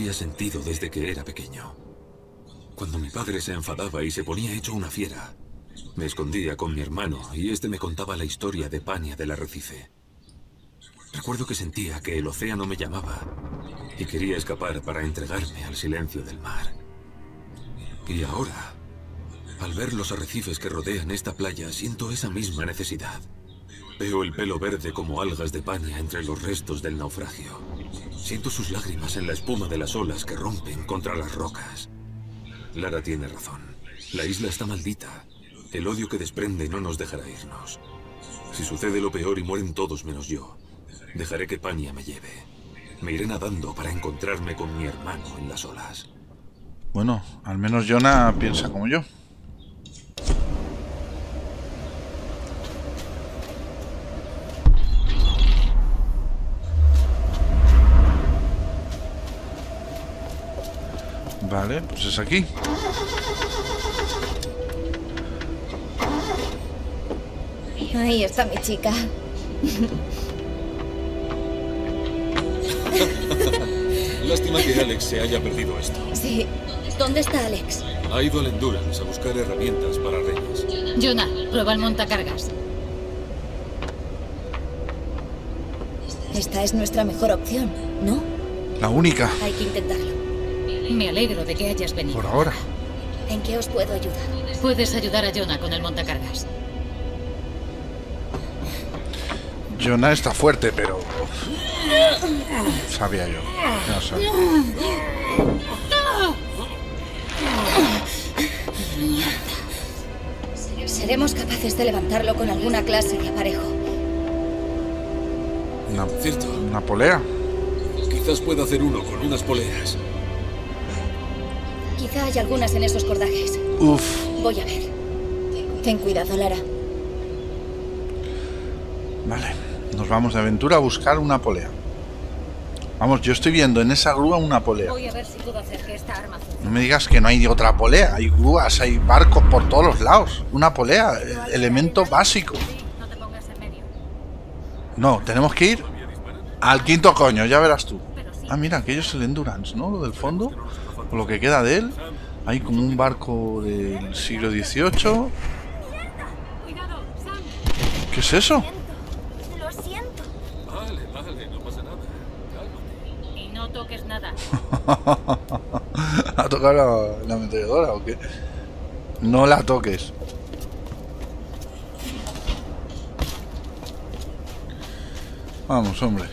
había sentido desde que era pequeño. Cuando mi padre se enfadaba y se ponía hecho una fiera, me escondía con mi hermano y este me contaba la historia de Pania del arrecife. Recuerdo que sentía que el océano me llamaba y quería escapar para entregarme al silencio del mar. Y ahora, al ver los arrecifes que rodean esta playa, siento esa misma necesidad. Veo el pelo verde como algas de paña entre los restos del naufragio. Siento sus lágrimas en la espuma de las olas que rompen contra las rocas. Lara tiene razón. La isla está maldita. El odio que desprende no nos dejará irnos. Si sucede lo peor y mueren todos menos yo, dejaré que Pania me lleve. Me iré nadando para encontrarme con mi hermano en las olas. Bueno, al menos Jonah piensa como yo. Vale, pues es aquí. Ahí está mi chica. Lástima que Alex se haya perdido esto. Sí. ¿Dónde está Alex? Ha ido al Endurance a buscar herramientas para Reyes. Jonah, prueba el montacargas. Esta es nuestra mejor opción, ¿no? La única, Hay que intentarlo. Me alegro de que hayas venido. por ahora. ¿En qué os puedo ayudar? Puedes ayudar a Jonah con el montacargas. Jonah está fuerte, pero... Sabía yo. Ya sabía. Seremos capaces de levantarlo con alguna clase de aparejo. Una, Cierto. una polea. Quizás pueda hacer uno con unas poleas. Quizá hay algunas en esos cordajes. Uf. Voy a ver. Ten cuidado, Lara. Vale. Nos vamos de aventura a buscar una polea. Vamos, yo estoy viendo en esa grúa una polea. Voy a ver si puedo hacer que esta arma funcione. No me digas que no hay otra polea. Hay grúas, hay barcos por todos los lados. Una polea, elemento básico. No, tenemos que ir al quinto coño, ya verás tú. Ah, mira, aquello es el Endurance, ¿no? Lo del fondo, o lo que queda de él. Hay como un barco del siglo XVIII. ¿Qué es eso? Lo siento. Vale, vale, no pasa nada. Cálmate. Y no toques nada. ¿Ha tocado la, la ametralladora o qué? No la toques. Vamos, hombre.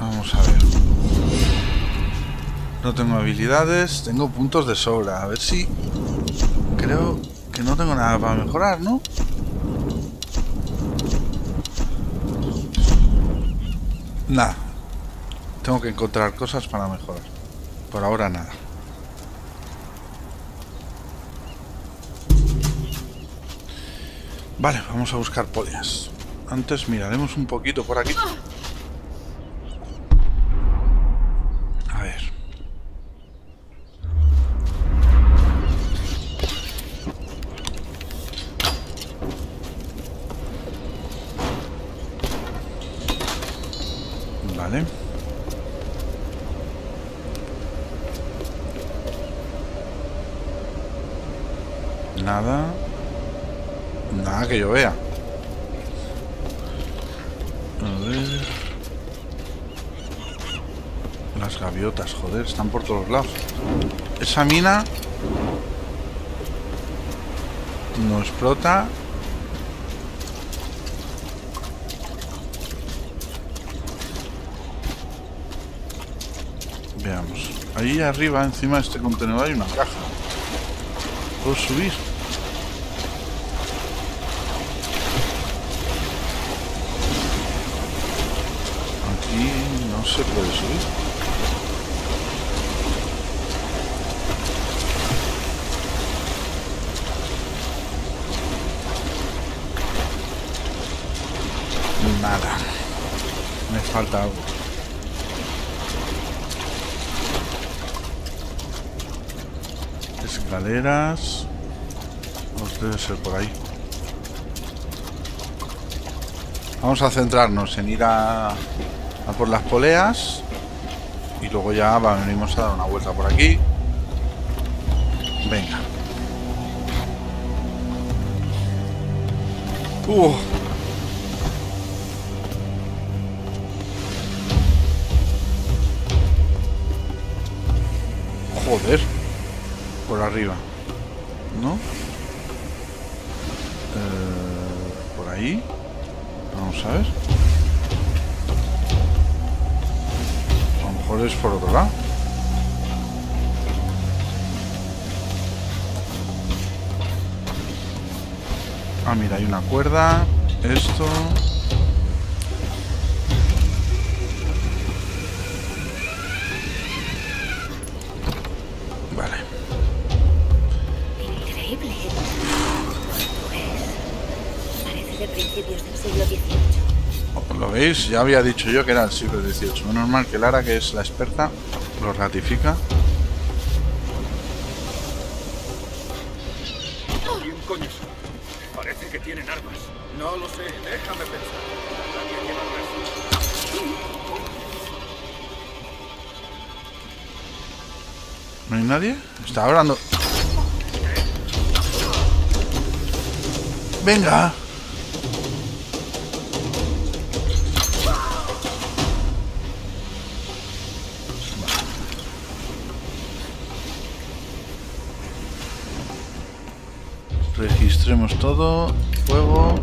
Vamos a ver. No tengo habilidades, tengo puntos de sobra. A ver si... Creo que no tengo nada para mejorar, ¿no? Nada. Tengo que encontrar cosas para mejorar. Por ahora nada. Vale, vamos a buscar poleas. Antes miraremos un poquito por aquí. A ver. Vale. Nada. Nada que yo vea. A ver. Las gaviotas, joder, por todos lados. Esa mina no explota. Veamos. Ahí arriba, encima de este contenedor, hay una caja. ¿Puedo subir? Aquí no se puede subir. Nada. Me falta algo. Escaleras. Debe ser por ahí. Vamos a centrarnos en ir a, por las poleas. Y luego ya venimos a dar una vuelta por aquí. Venga. Uh. Joder. Por arriba. ¿No? Eh, por ahí. Vamos a ver. A lo mejor es por otro lado. Ah, mira, hay una cuerda. Esto. Veis? Ya había dicho yo que era el siglo XVIII. Menos mal que Lara, que es la experta, lo ratifica. ¿Quién coño son? Parece que tienen armas. No lo sé, déjame pensar. Nadie lleva armas. ¿No hay nadie? Está hablando. Venga. Todo. Fuego.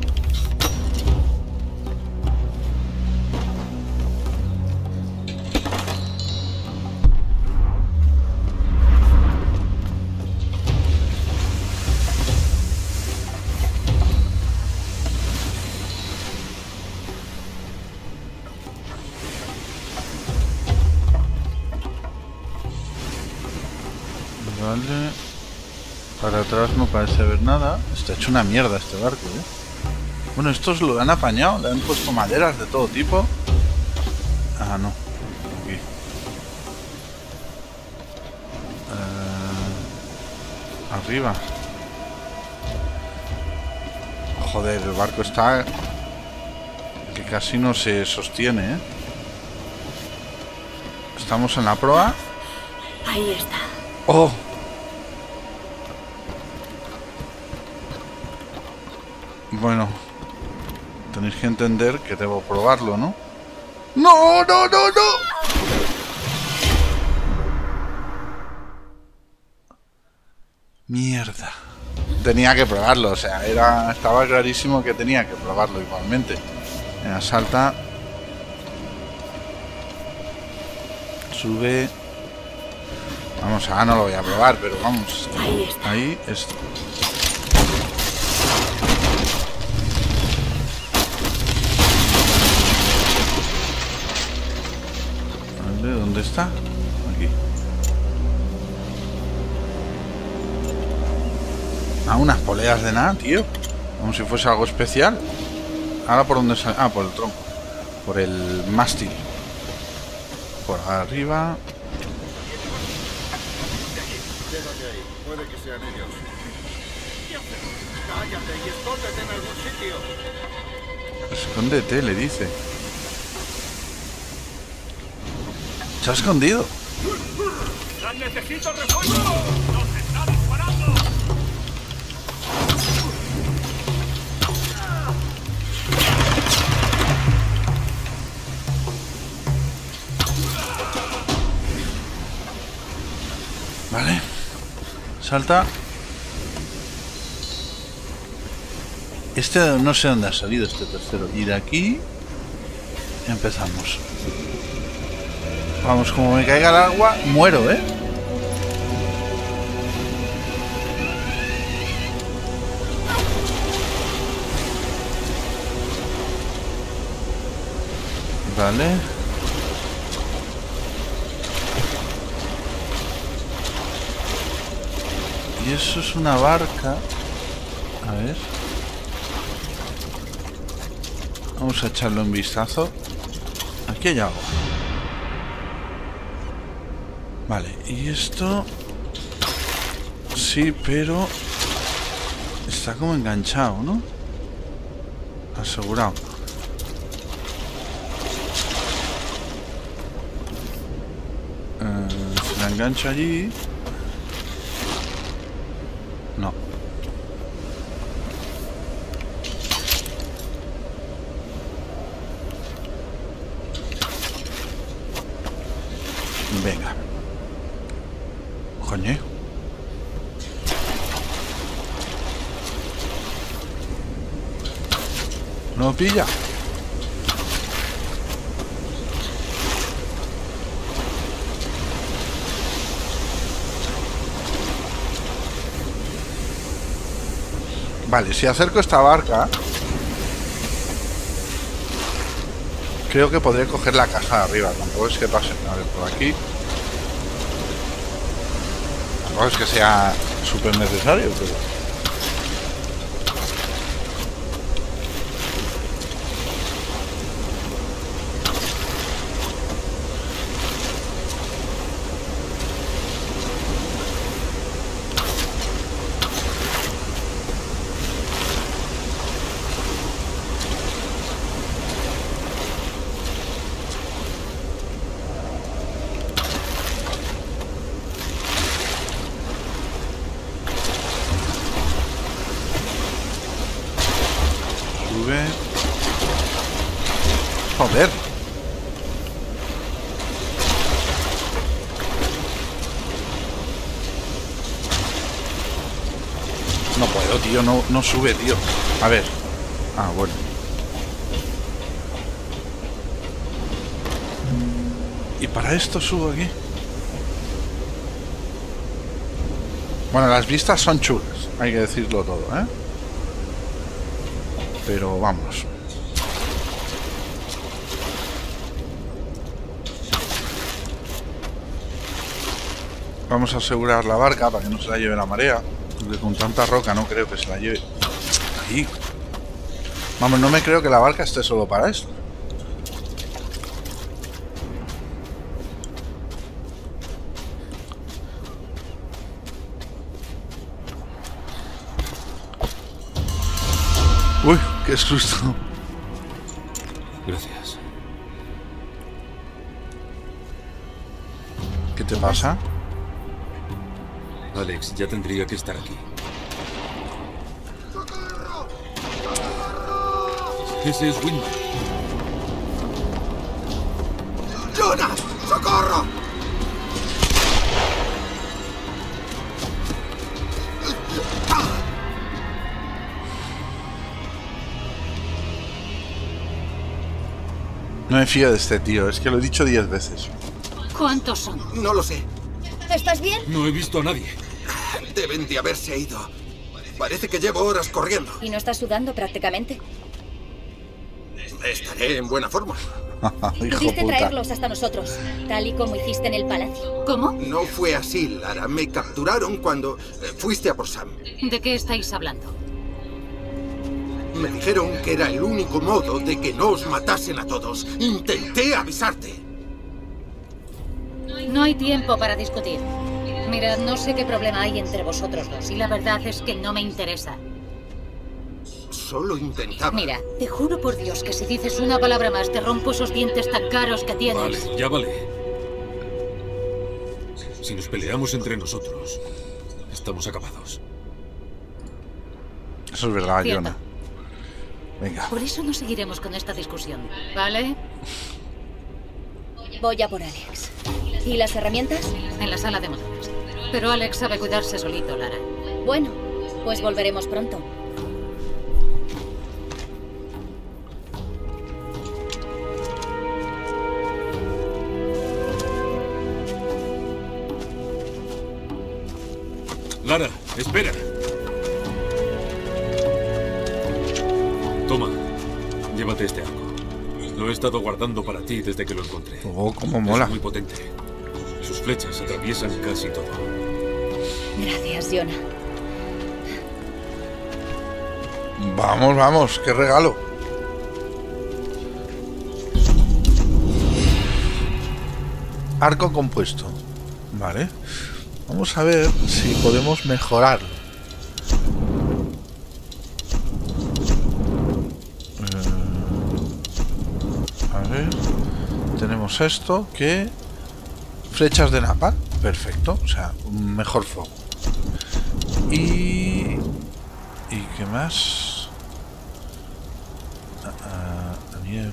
Vale. Para atrás no parece haber nada. Está hecho una mierda este barco, ¿eh? Bueno, estos lo han apañado. Le han puesto maderas de todo tipo. Ah, no. Aquí. Eh, arriba. Joder, el barco está... Que casi no se sostiene, ¿eh? Estamos en la proa. Ahí está. ¡Oh! Bueno, tenéis que entender que debo probarlo, ¿no? ¡No, no, no, no! Mierda. Tenía que probarlo, o sea, era estaba clarísimo que tenía que probarlo igualmente. Venga, salta. Sube. Vamos, ahora no lo voy a probar, pero vamos. Ahí está. Ahí está. Vale, ¿dónde está? Aquí. Ah, unas poleas de nada, tío. Como si fuese algo especial. Ahora por dónde sale. Ah, por el tronco. Por el mástil. Por arriba. En algún sitio. Escóndete, le dice. Se ha escondido. Vale. Salta. Este no sé dónde ha salido este tercero. Y de aquí empezamos. Vamos, como me caiga el agua, muero, ¿eh? Vale. Y eso es una barca. A ver. Vamos a echarle un vistazo. Aquí hay agua. Y esto... Sí, pero... Está como enganchado, ¿no? Asegurado. Eh, se la engancha allí. No. Venga. No pilla. Vale, si acerco esta barca Creo que podré coger la caja de arriba. Tampoco es que pase A ver, por aquí Tampoco es que sea súper necesario Pero Sube. Joder. No puedo, tío. No, no sube, tío. A ver. Ah, bueno. ¿Y para esto subo aquí? Bueno, las vistas son chulas. Hay que decirlo todo, ¿eh? Pero vamos. Vamos a asegurar la barca para que no se la lleve la marea. Porque con tanta roca no creo que se la lleve. Ahí. Vamos, no me creo que la barca esté solo para esto. Uy, qué susto. Gracias. ¿Qué te pasa? Alex ya tendría que estar aquí. Ese es Windman. ¡Jonas! ¡Socorro! No me fío de este tío, es que lo he dicho diez veces. ¿Cuántos son? No lo sé. ¿Estás bien? No he visto a nadie. Deben de haberse ido. Parece que llevo horas corriendo. ¿Y no estás sudando prácticamente? Estaré en buena forma. Pudiste traerlos hasta nosotros, tal y como hiciste en el palacio. ¿Cómo? No fue así, Lara. Me capturaron cuando eh, fuiste a por Sam. ¿De qué estáis hablando? Me dijeron que era el único modo de que no os matasen a todos. Intenté avisarte. No hay tiempo para discutir. Mirad, no sé qué problema hay entre vosotros dos y la verdad es que no me interesa. Solo intentaba. Mira, te juro por Dios que si dices una palabra más te rompo esos dientes tan caros que tienes. Vale, ya vale. Si nos peleamos entre nosotros, estamos acabados. Eso es verdad, Cierto. Jonah. Venga. Por eso no seguiremos con esta discusión, ¿vale? Voy a por Alex. ¿Y las herramientas? En la sala de motores. Pero Alex sabe cuidarse solito, Lara. Bueno, pues volveremos pronto. Lara, espera. Toma, llévate este arco. Lo he estado guardando para ti desde que lo encontré. Oh, cómo mola. Es muy potente. Sus flechas atraviesan casi todo. Gracias, Jonah. Vamos, vamos, qué regalo. Arco compuesto. Vale. Vamos a ver si podemos mejorarlo. Eh, a ver. Tenemos esto que... Flechas de napa. Perfecto. O sea, mejor fuego. Y... ¿Y qué más? Ah, ah, nieve,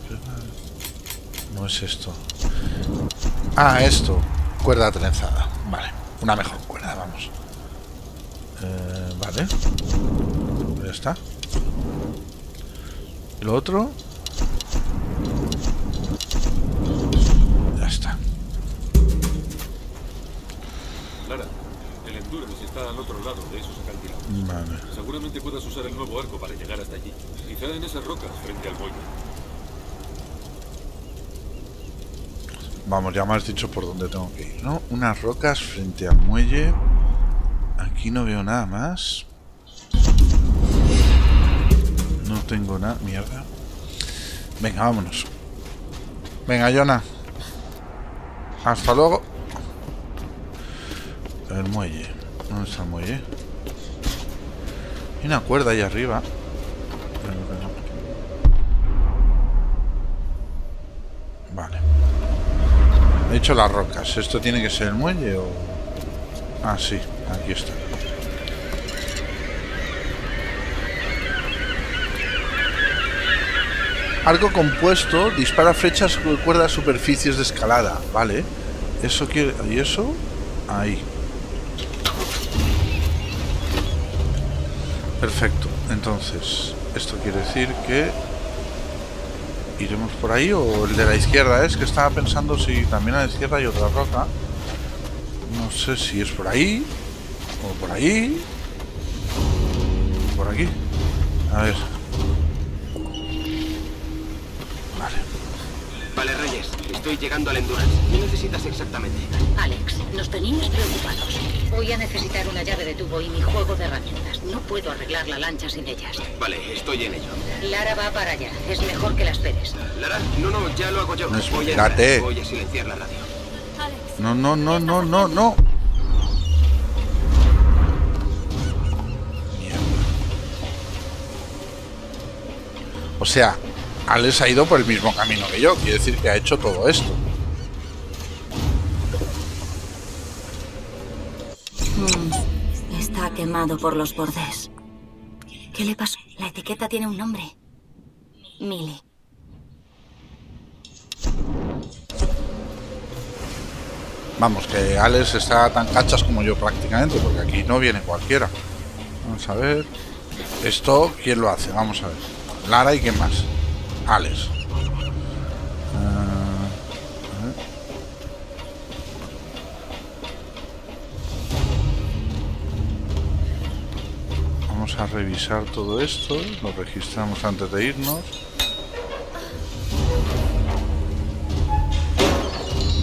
no es esto. Ah, esto. Cuerda trenzada. Vale. Una mejor cuerda, vamos. Eh, vale. Ya está. ¿Y lo otro? Ya está. Lara, el Endurance está al otro lado de esos acantilados. Vale. Seguramente puedas usar el nuevo arco para llegar hasta allí. Quizá en esas rocas frente al muelle. Vamos, ya me has dicho por dónde tengo que ir, ¿no? Unas rocas frente al muelle. Aquí no veo nada más. No tengo nada. Mierda. Venga, vámonos. Venga, Jonah. Hasta luego. El muelle. ¿Dónde está el muelle? Hay una cuerda ahí arriba. Las rocas. ¿Esto tiene que ser el muelle o...? Ah, sí. Aquí está. Arco compuesto dispara flechas recuerda superficies de escalada. Vale. Eso quiere... ¿Y eso? Ahí. Perfecto. Entonces, esto quiere decir que iremos por ahí o el de la izquierda es que estaba pensando si también a la izquierda hay otra roca. No sé si es por ahí o por ahí. Por aquí. A ver. Vale. Vale, Reyes, estoy llegando al Endurance. ¿Qué necesitas exactamente? Alex, nos teníamos preocupados. Voy a necesitar una llave de tubo y mi juego de herramientas. No puedo arreglar la lancha sin ellas. Vale, estoy en ello. Lara va para allá. Es mejor que la esperes. Lara, no, no, ya lo hago yo. No, Voy a espérate. entrar. Voy a silenciar la radio. No, no, no, no, no, no. Mierda. O sea, Alex ha ido por el mismo camino que yo. Quiere decir que ha hecho todo esto. Mm, está quemado por los bordes. ¿Qué le pasó? La etiqueta tiene un nombre. Millie. Vamos, que Alex está tan cachas como yo prácticamente, porque aquí no viene cualquiera. Vamos a ver. Esto, ¿quién lo hace? Vamos a ver. Lara y quién más. Alex. Vamos a revisar todo esto. Lo registramos antes de irnos.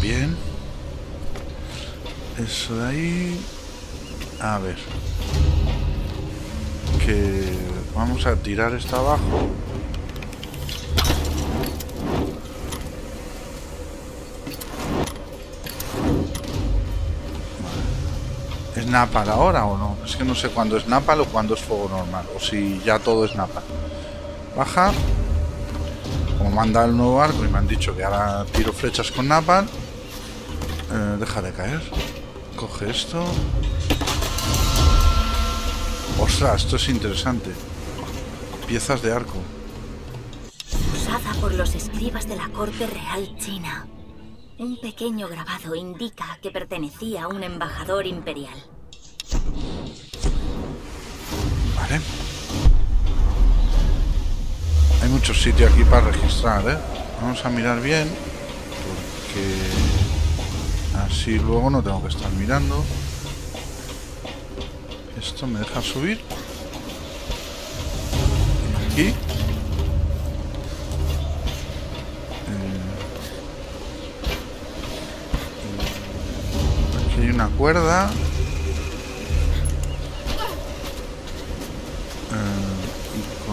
Bien. Eso de ahí. A ver. Que vamos a tirar esto abajo. ¿Es Napal ahora o no? Es que no sé cuándo es Napal o cuándo es fuego normal. O si ya todo es Napal. Baja. Como manda el nuevo arco y me han dicho que ahora tiro flechas con Napal. Eh, deja de caer. Coge esto. Ostras, esto es interesante. Piezas de arco. Usada por los escribas de la corte real china. Un pequeño grabado indica que pertenecía a un embajador imperial. Hay mucho sitio aquí para registrar, ¿eh? Vamos a mirar bien. Porque así luego no tengo que estar mirando. Esto me deja subir. Aquí. Eh, Aquí hay una cuerda.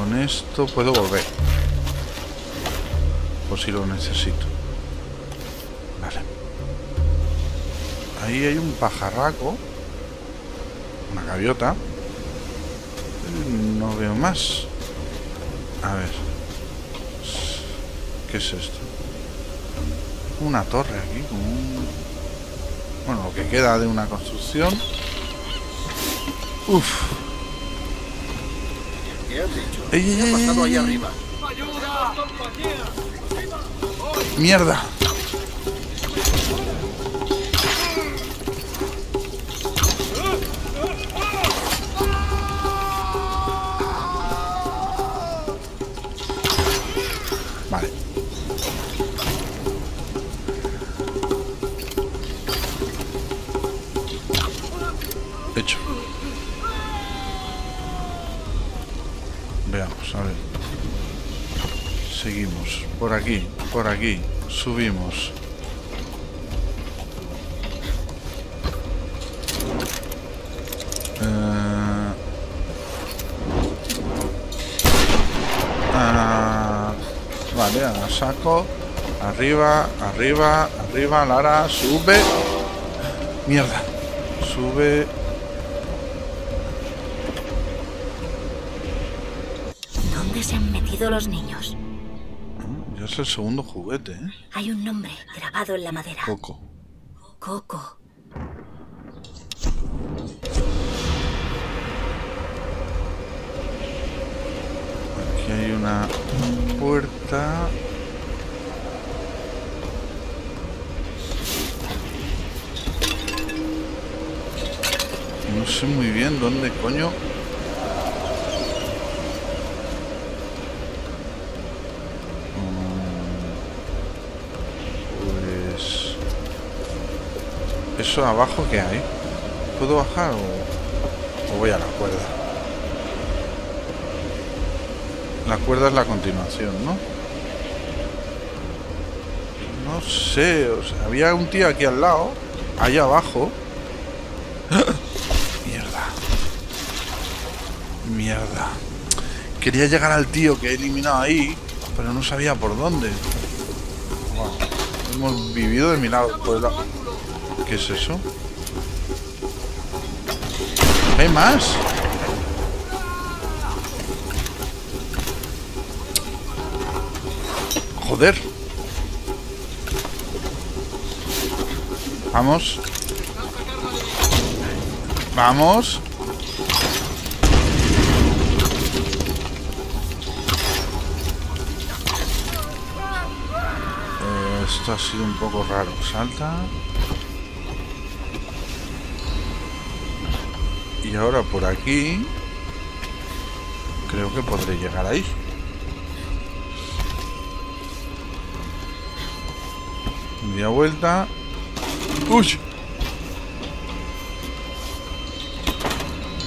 Con esto puedo volver. Por si lo necesito. Vale. Ahí hay un pajarraco. Una gaviota. No veo más. A ver. ¿Qué es esto? una torre aquí. Bueno, lo que queda de una construcción. Uf. ¿Qué has dicho? Ey, ey, ¿Qué ha pasado ahí arriba? Mierda. Por aquí. Subimos. Eh, vale, saco. Arriba, arriba, arriba, Lara, sube. Mierda. Sube. ¿Dónde se han metido los niños? Es el segundo juguete, ¿eh? Hay un nombre grabado en la madera. Coco. Coco. Aquí hay una puerta. No sé muy bien dónde coño. Mm, Pues... ¿Eso abajo qué hay? ¿Puedo bajar o, voy a la cuerda? La cuerda es la continuación, ¿no? No sé, o sea, había un tío aquí al lado, allá abajo. Mierda. Mierda. Quería llegar al tío que he eliminado ahí, pero no sabía por dónde. Hemos vivido de mi lado. por el. ¿Qué es eso? ¿Hay más? Joder. Vamos. Vamos. Eh, esto ha sido un poco raro. Salta. Y ahora por aquí... Creo que podré llegar ahí. Media vuelta. ¡Uy!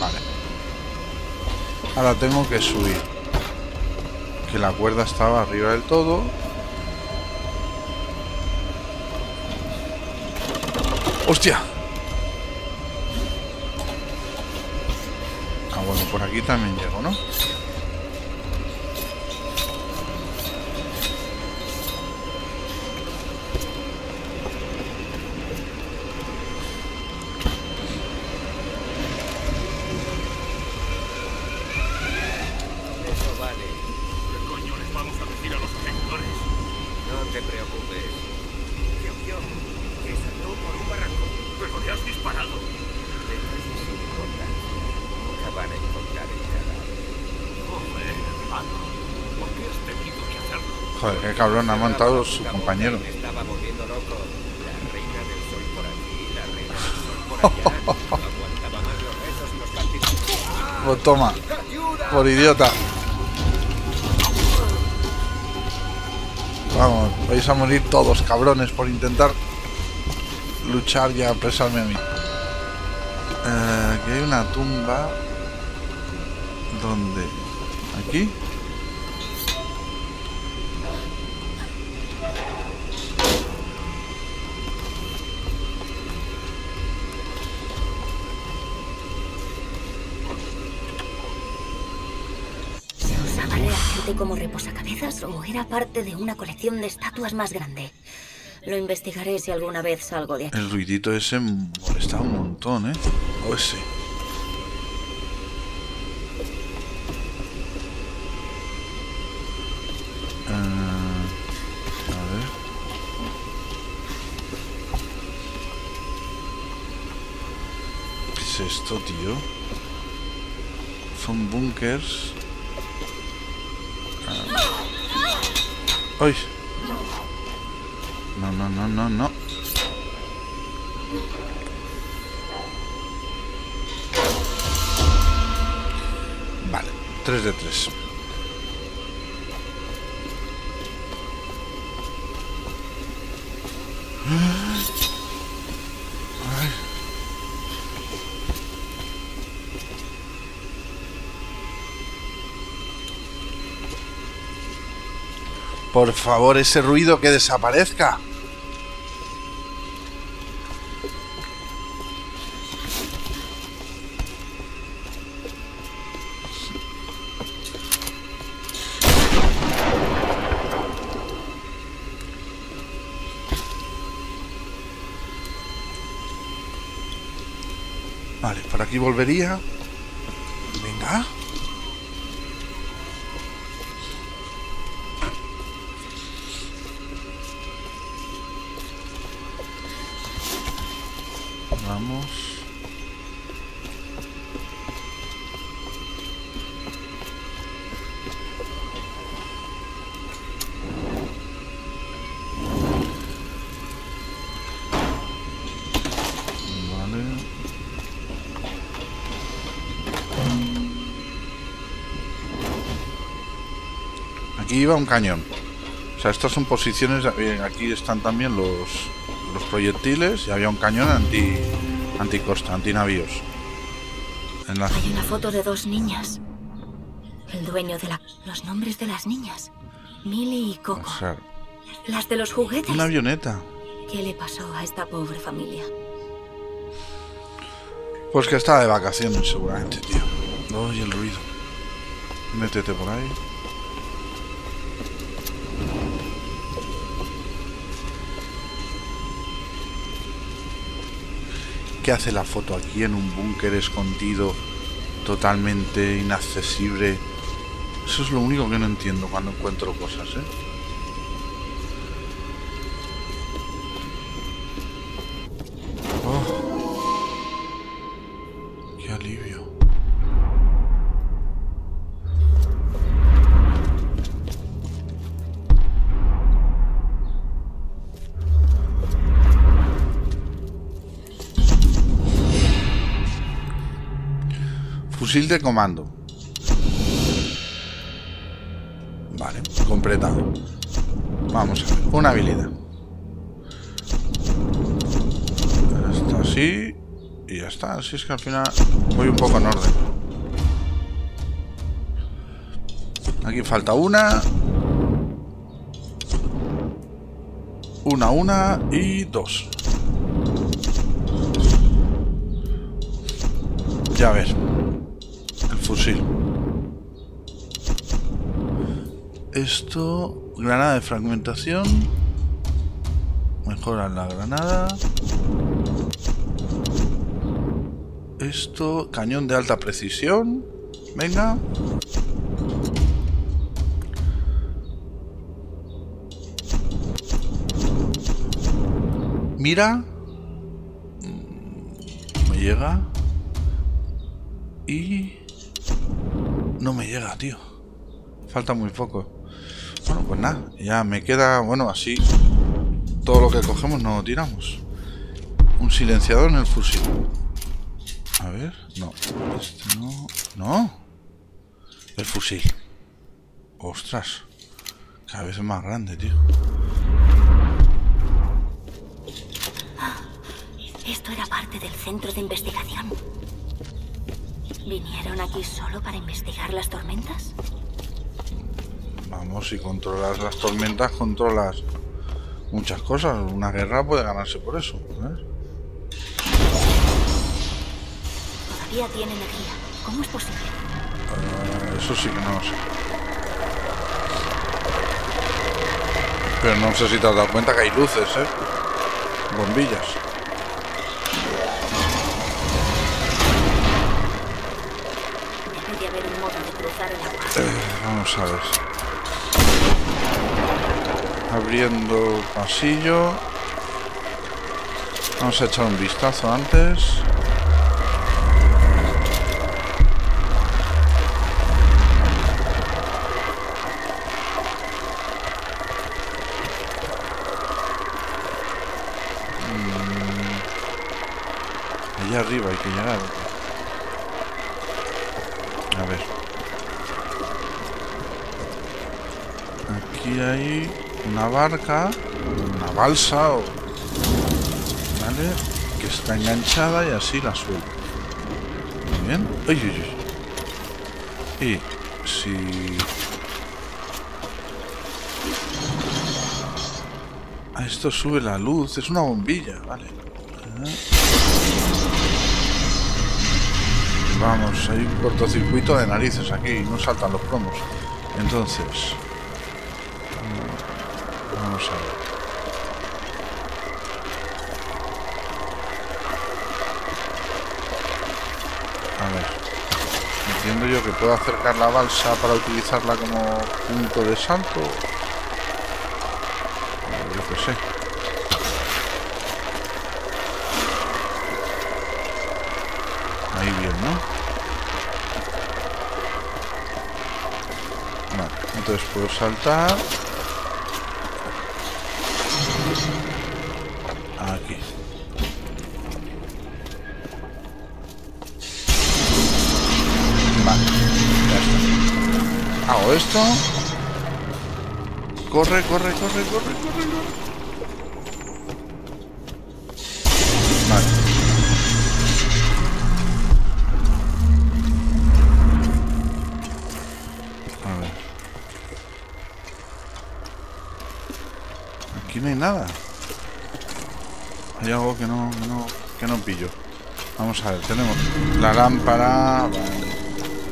Vale. Ahora tengo que subir. Que la cuerda estaba arriba del todo. ¡Hostia! Ah, bueno, por aquí también llego, ¿no? Eso vale. ¿Qué coño les vamos a decir a los agentores? No te preocupes. ¿Qué opción? Que saltó por un barranco. Pero le has disparado. Detalles importan. Nunca van a encontrar el cadáver. Joder, hermano. ¿Por qué has tenido que hacerlo? Joder, qué cabrón ha montado su compañero. Me estaba volviendo loco. La reina del sol por aquí, la reina del sol por allá. No aguantaba más los rezos y los cánticos. Pues toma. Por idiota. Vamos, vais a morir todos, cabrones, por intentar luchar y apresarme a mí. Eh, aquí hay una tumba. ¿Dónde? ¿Aquí? parte como reposacabezas o era parte de una colección de estatuas más grande. Lo investigaré si alguna vez salgo de aquí. El ruidito ese molestaba un montón, ¿eh? O ese. Ah, ¿Qué es esto, tío? Son bunkers. ¡Ay! No, no, no, no, no. Vale, 3 de 3. Por favor, ese ruido que desaparezca. Vale, por aquí volvería. Venga. Vamos. Vale. Un cañón. O sea, estas son posiciones. eh, Aquí están también los, los proyectiles y había un cañón anti anticosta, antinavíos. En la, Hay una foto de dos niñas. El dueño de la... Los nombres de las niñas. Millie y Coco. o sea, Las de los juguetes. una avioneta. ¿Qué le pasó a esta pobre familia? Pues que estaba de vacaciones seguramente, tío. Oye el ruido. Métete por ahí. ¿Qué hace la foto aquí en un búnker escondido, totalmente inaccesible? Eso es lo único que no entiendo cuando encuentro cosas, ¿eh? Fusil de comando. Vale, completado. Vamos a ver, una habilidad. Está así y ya está. Así es que al final voy un poco en orden. Aquí falta una. Una, una y dos. Ya ver. Fusil. Esto. Granada de fragmentación. Mejora la granada. Esto, cañón de alta precisión. Venga. Mira. Mm, Me llega. Y... No me llega, tío. Falta muy poco. Bueno, pues nada. Ya me queda... Bueno, así... Todo lo que cogemos no lo tiramos. Un silenciador en el fusil. A ver, no. Este no. No. El fusil. Ostras. Cada vez es más grande, tío. Esto era parte del centro de investigación. ¿Vinieron aquí solo para investigar las tormentas? Vamos, si controlas las tormentas, controlas muchas cosas. Una guerra puede ganarse por eso. ¿sabes? Todavía tiene energía. ¿Cómo es posible? Eh, eso sí que no lo sé. Pero no sé si te has dado cuenta que hay luces, ¿eh? Bombillas. el modo de cruzar el agua. Eh, vamos a ver. Abriendo pasillo. Vamos a echar un vistazo antes. Mm. Allá arriba hay que llegar. Hay una barca, una balsa o... ¿Vale? Que está enganchada y así la suelto. Muy bien. Y si... Ah, esto sube la luz, es una bombilla, vale. Ah. Vamos, hay un cortocircuito de narices aquí, no saltan los promos. Entonces, vamos a ver. A ver, entiendo yo que puedo acercar la balsa para utilizarla como punto de salto. O Yo qué sé. Ahí bien, ¿no? Vale, entonces puedo saltar. Esto. Corre, corre, corre, corre, corre, corre. Vale. A ver. Aquí no hay nada. Hay algo que no, que no, que no pillo. Vamos a ver, tenemos la lámpara.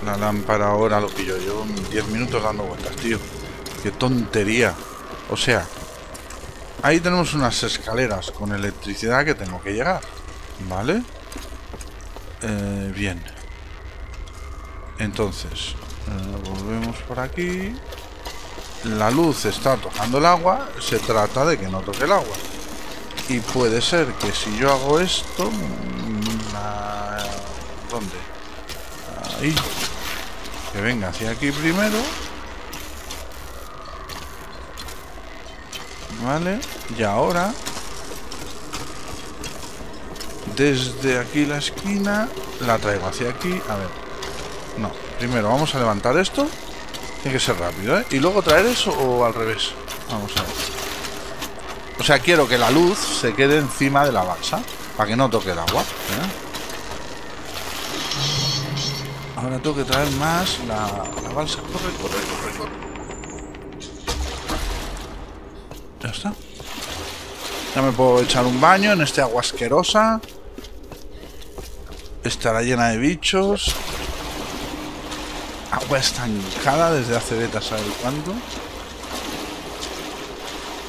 La lámpara ahora lo pillo. Llevo 10 minutos dando vueltas, tío. Qué tontería. O sea, ahí tenemos unas escaleras con electricidad que tengo que llegar. ¿Vale? Eh, bien. Entonces, eh, volvemos por aquí. La luz está tocando el agua. Se trata de que no toque el agua. Y puede ser que si yo hago esto... mm, ah, ¿Dónde? Ahí. Que venga hacia aquí primero. Vale. Y ahora... Desde aquí la esquina... La traigo hacia aquí. A ver. No. Primero vamos a levantar esto. Tiene que ser rápido, ¿eh? Y luego traer eso o al revés. Vamos a ver. O sea, quiero que la luz se quede encima de la balsa. Para que no toque el agua. ¿eh? Ahora tengo que traer más la, la balsa. Corre, corre, corre, corre. Ya está. Ya me puedo echar un baño en este agua asquerosa. Estará llena de bichos. Agua estancada desde hace beta saber cuánto.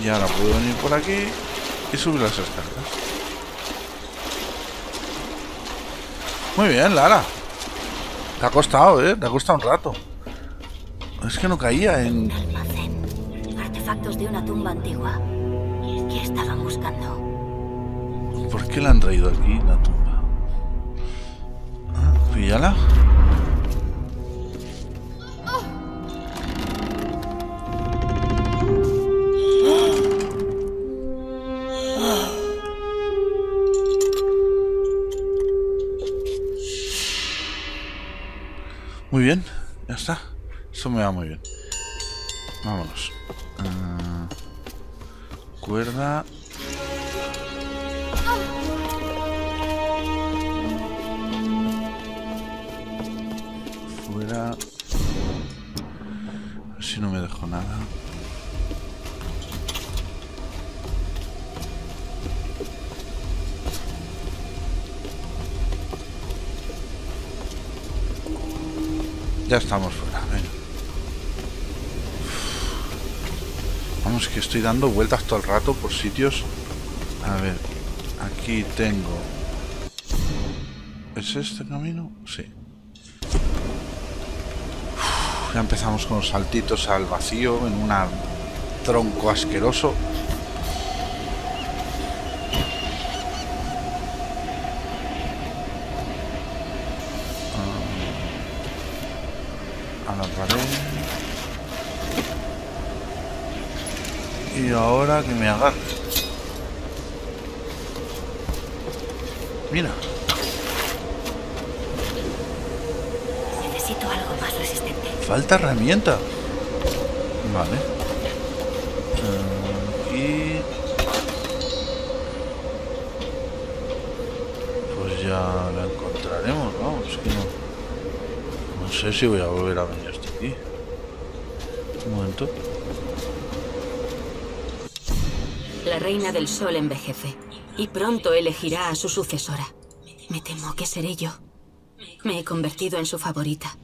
Y ahora puedo venir por aquí y subir las escaleras. Muy bien, Lara. Te ha costado, ¿eh? Te ha costado un rato. Es que no caía en... Almacén. Artefactos de una tumba antigua. ¿Qué estaban buscando? ¿Por qué la han traído aquí, la tumba? Ah, Píllala. Está. Eso me va muy bien. Vámonos. Ah, cuerda. Fuera. Ya estamos fuera, venga. Vamos, que estoy dando vueltas todo el rato por sitios. A ver, aquí tengo... ¿Es este camino? Sí. Ya empezamos con saltitos al vacío en un tronco asqueroso. A la pared. Y ahora que me agarre. Mira. Necesito algo más resistente. Falta herramienta. Vale. Eh, Aquí. Pues ya la encontraremos, vamos. Es que no. No sé si voy a volver a venir hasta aquí. Un momento. La reina del sol envejece y pronto elegirá a su sucesora. Me temo que seré yo. Me he convertido en su favorita.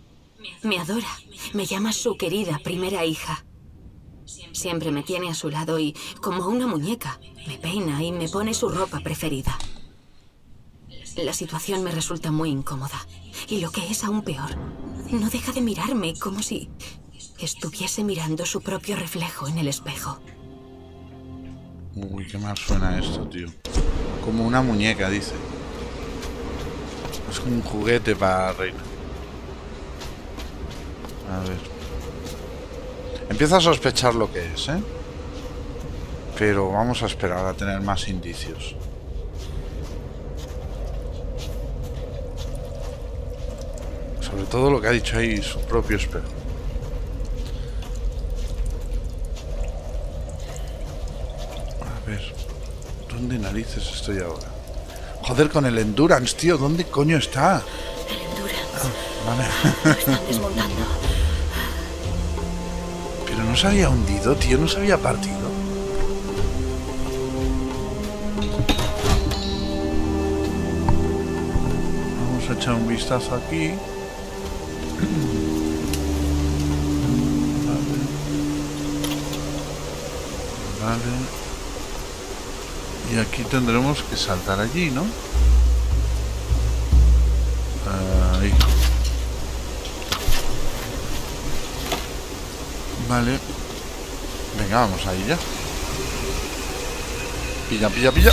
Me adora. Me llama su querida primera hija. Siempre me tiene a su lado y, como una muñeca, me peina y me pone su ropa preferida. La situación me resulta muy incómoda. Y lo que es aún peor, no deja de mirarme como si estuviese mirando su propio reflejo en el espejo. Uy, qué mal suena esto, tío. Como una muñeca, dice. Es como un juguete para reina. A ver. Empiezo a sospechar lo que es, ¿eh? Pero vamos a esperar a tener más indicios. Sobre todo lo que ha dicho ahí su propio espejo. A ver. ¿Dónde narices estoy ahora? Joder, con el Endurance, tío. ¿Dónde coño está? El Endurance. Vale. Lo están desmontando. Pero no se había hundido, tío. No se había partido. Vamos a echar un vistazo aquí. Vale. Vale. Y aquí tendremos que saltar allí, ¿no? Ahí. Vale. Venga, vamos ahí ya. Pilla, pilla, pilla.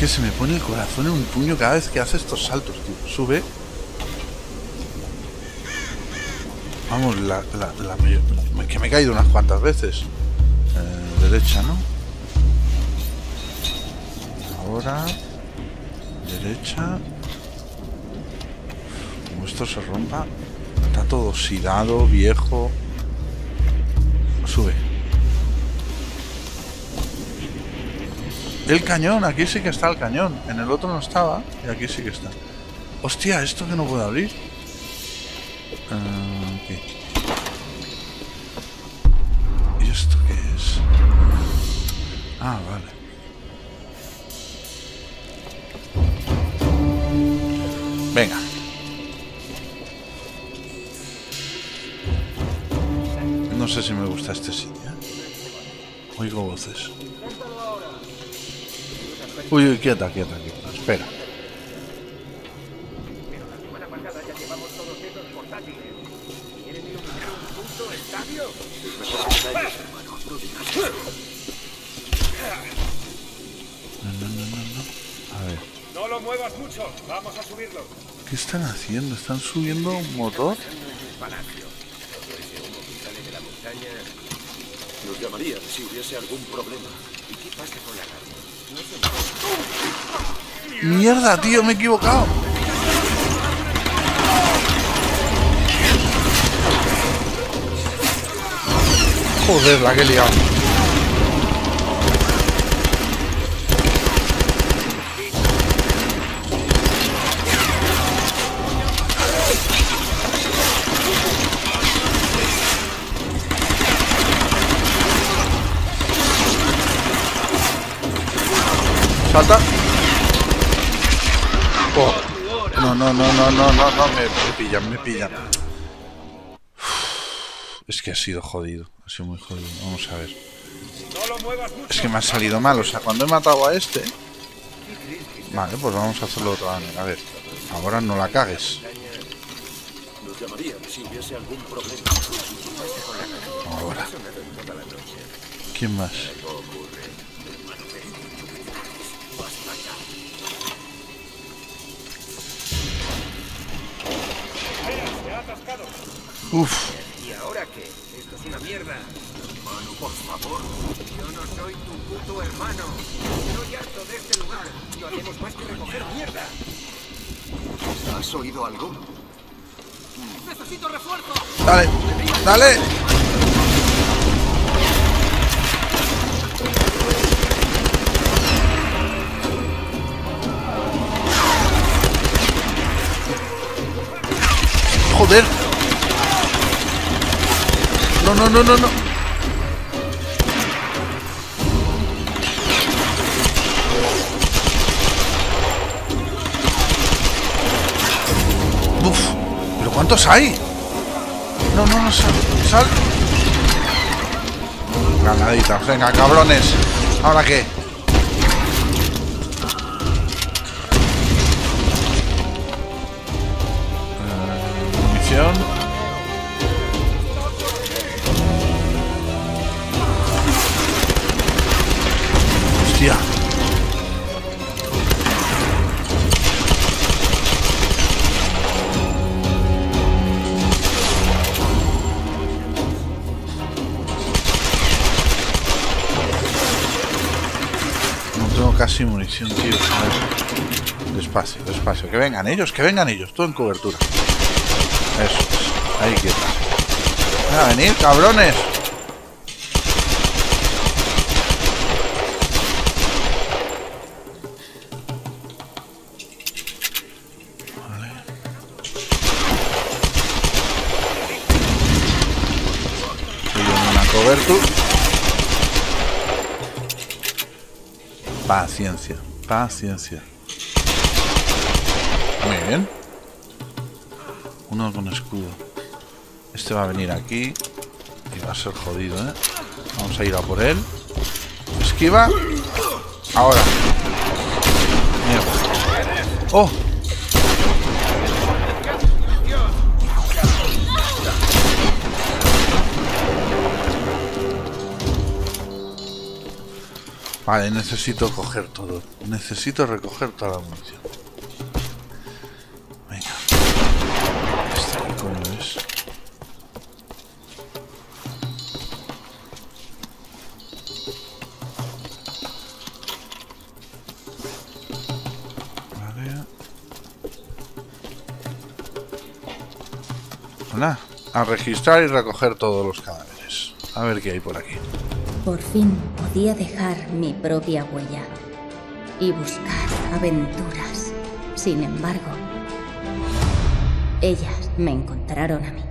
Que se me pone el corazón en un puño cada vez que hace estos saltos, tío. Sube. Vamos, la, que me he caído unas cuantas veces. Eh, derecha, ¿no? Ahora. Derecha. Como esto se rompa. Está todo oxidado, viejo. Sube. El cañón, aquí sí que está el cañón. En el otro no estaba y aquí sí que está. Hostia, esto que no puedo abrir. Ah, Uy, uy, quieta, quieta, quieta. Espera. No, no, no, no, no. A ver. No lo muevas mucho. Vamos a subirlo. ¿Qué están haciendo? ¿Están subiendo un motor? Nos llamarían si hubiese algún problema. ¿Y qué pasa con la radio? ¡Mierda, tío! Me he equivocado. Joder, la que he liado. Salta. No, no, no, no, no, no, no, me, me pillan, me pillan. Es que ha sido jodido, ha sido muy jodido. Vamos a ver. Es que me ha salido mal, o sea, cuando he matado a este... Vale, pues vamos a hacerlo otra manera. A ver, ahora no la cagues. Ahora. ¿Quién más? Uf, ¿Y ahora qué? Esto es una mierda. Hermano, por favor. Yo no soy tu puto hermano. Estoy harto de este lugar. No hacemos más que recoger mierda. ¿Has oído algo? ¡Necesito refuerzo! Dale, dale. No, no, no, no. Uf, pero ¿cuántos hay? No, no, no, sal, sal. Ganaditas, venga, cabrones. ¿Ahora qué? Despacio, despacio. Que vengan ellos, que vengan ellos. Todo en cobertura. Eso es. Ahí cabrones. Vale. Estoy en una cobertura. Paciencia, paciencia. Uno con escudo. Este va a venir aquí. Y va a ser jodido, ¿eh? Vamos a ir a por él. Esquiva. Ahora. Mierda. ¡Oh! Vale, necesito coger todo. Necesito recoger toda la munición. A registrar y recoger todos los cadáveres. A ver qué hay por aquí. Por fin podía dejar mi propia huella y buscar aventuras. Sin embargo, ellas me encontraron a mí.